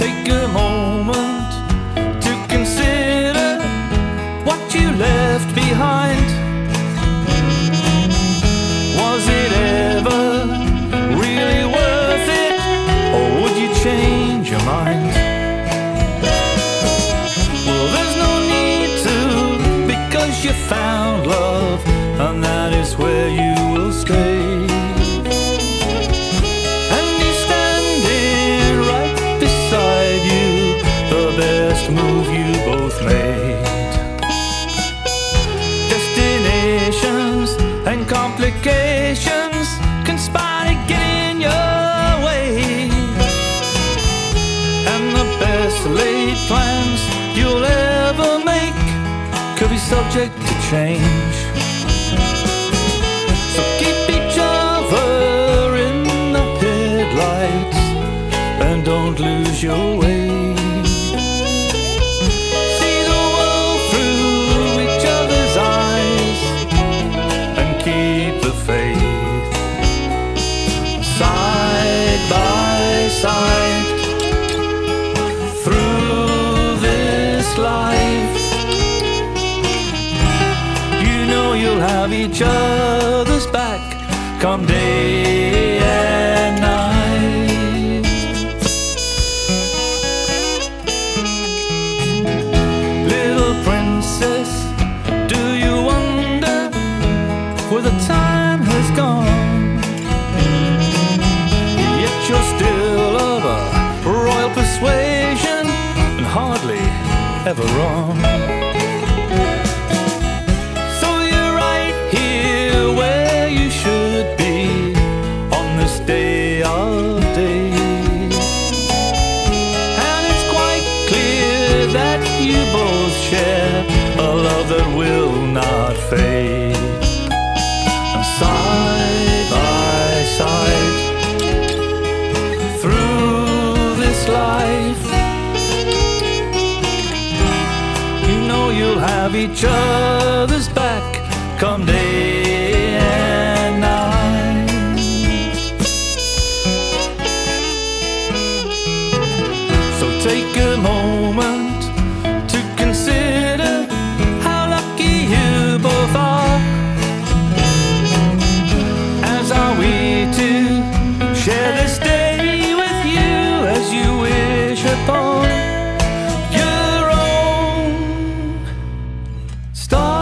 take a moment complications conspire to get in your way. And the best laid plans you'll ever make could be subject to change. So keep each other in the headlights and don't lose your way. You'll have each other's back come day and night. Little princess, do you wonder where the time has gone? Yet you're still of a royal persuasion and hardly ever wrong. You both share a love that will not fade. And side by side through this life, you know you'll have each other's back come day and night. So take a moment star.